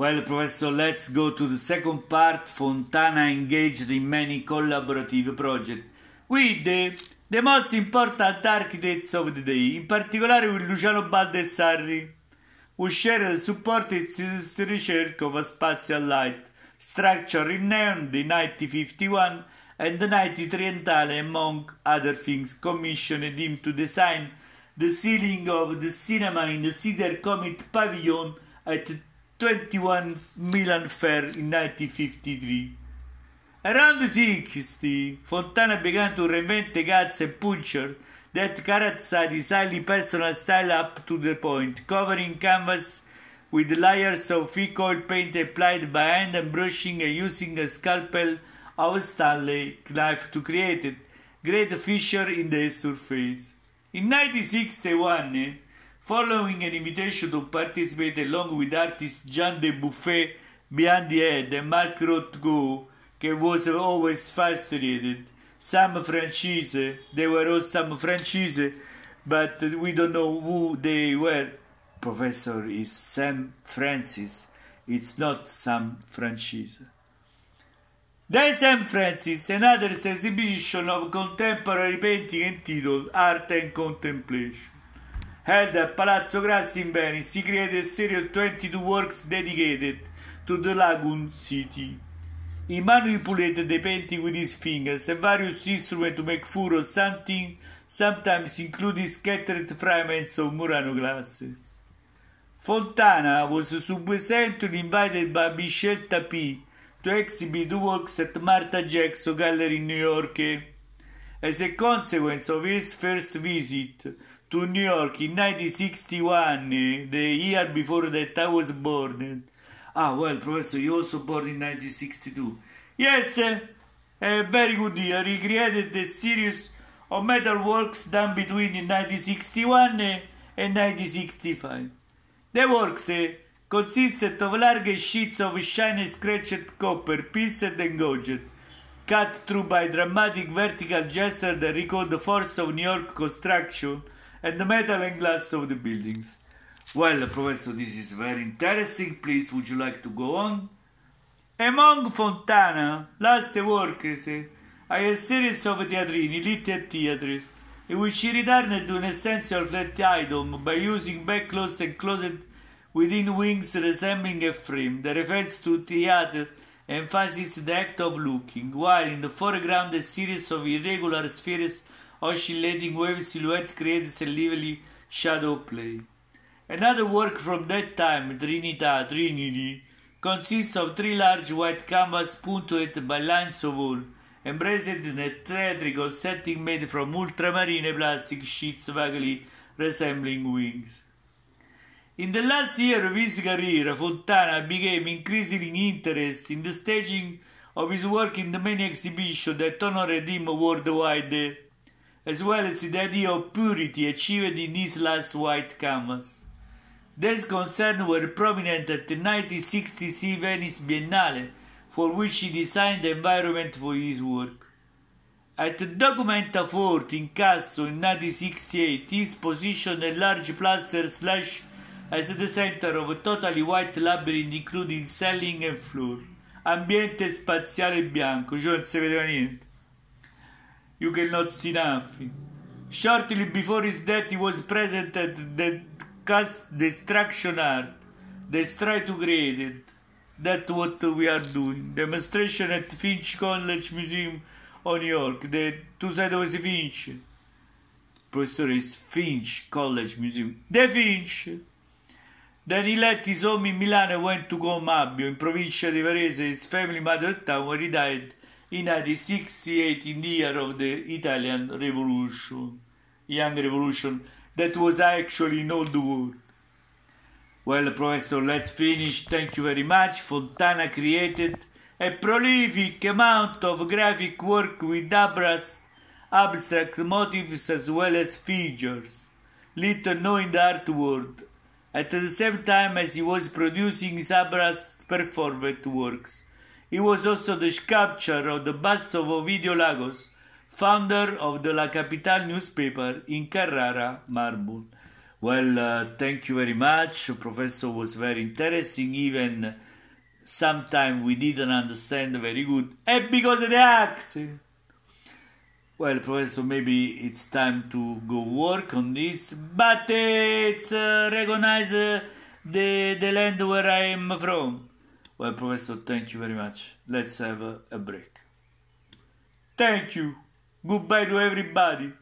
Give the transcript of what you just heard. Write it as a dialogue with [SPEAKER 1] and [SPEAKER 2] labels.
[SPEAKER 1] Well, Professor, let's go to the second part. Fontana engaged in many collaborative projects with the, the most important architects of the day, in particular with Luciano Baldessari, who shared supported his research of spatial light structure in neon, the 1951 and the 90 Triennale, among other things, commissioned him to design the ceiling of the cinema in the Sidercomit Pavilion at 21 Milan Fair in 1953. Around the 60, Fontana began to reinvent the cuts and puncture that his highly personal style up to the point, covering canvas with layers of thick oil paint applied by hand and brushing and using a scalpel of Stanley knife to create a great fissure in the surface. In 1961, following an invitation to participate along with artist Jean Dubuffet behind the head and Mark Rothko, who was always fascinated, some franchise, they were all some franchise, but we don't know who they were. Professor is Sam Francis. It's not Sam Francis. The Sam Francis, another exhibition of contemporary painting entitled Art and Contemplation. Held at Palazzo Grassi in Venice, he created a series of 22 works dedicated to the Lagoon City. He manipulated the painting with his fingers and various instruments to make furrows, something sometimes including scattered fragments of Murano glasses. Fontana was subsequently invited by Michel Tapié to exhibit works at Martha Jackson Gallery in New York. As a consequence of his first visit to New York in 1961, the year before that I was born. Ah, well, Professor, you also born in 1962. Yes, uh, a very good year. He created a series of metal works done between 1961 uh, and 1965. The works uh, consisted of large sheets of shiny scratched copper, pieced and gouged, cut through by dramatic vertical gesture that recalled the force of New York construction and the metal and glass of the buildings. Well, Professor, this is very interesting. Please, would you like to go on? Among Fontana last works are a series of teatrini, little theatres, in which he returned to an essential flat item by using backcloths and within wings resembling a frame that refers to theatre emphasizes the act of looking, while in the foreground a series of irregular spheres oscillating wave silhouette creates a lively shadow play. Another work from that time, Trinita, Trinity, consists of three large white canvas punctuated by lines of wool, embraced in a theatrical setting made from ultramarine plastic sheets vaguely resembling wings. In the last year of his career, Fontana became increasingly interested in the staging of his work in the many exhibitions that honored him worldwide, as well as the idea of purity achieved in his last white canvas. These concerns were prominent at the 1960 Venice Biennale, for which he designed the environment for his work. At the Documenta Fort in Kassel in 1968, he positioned a large plaster slash as the center of a totally white labyrinth including ceiling and floor. Ambiente spaziale bianco, cioè non si vedeva niente. You cannot see nothing. Shortly before his death, he was present at the cast destruction art. Destroy to create it. That's what we are doing. Demonstration at Finch College Museum of New York. The tu sai dove si Finch? Professore is Finch College Museum. The Finch. Then he left his home in Milan and went to Comabbio, in provincia di Varese, his family mother town, where he died in 1968 in the year of the Italian Revolution, Young Revolution, that was actually all the world. Well, Professor, let's finish. Thank you very much. Fontana created a prolific amount of graphic work with abstract motifs as well as figures, little known in the art world at the same time as he was producing his abstract performance works. He was also the sculptor of the bust of Ovidio Lagos, founder of the La Capital newspaper in Carrara marble. Well, uh, thank you very much. Professor was very interesting. Even sometimes we didn't understand very good. And because of the accent. Well, Professor, maybe it's time to go work on this, but it's uh, recognize uh, the, the land where I am from. Well, Professor, thank you very much. Let's have a, a break. Thank you. Goodbye to everybody.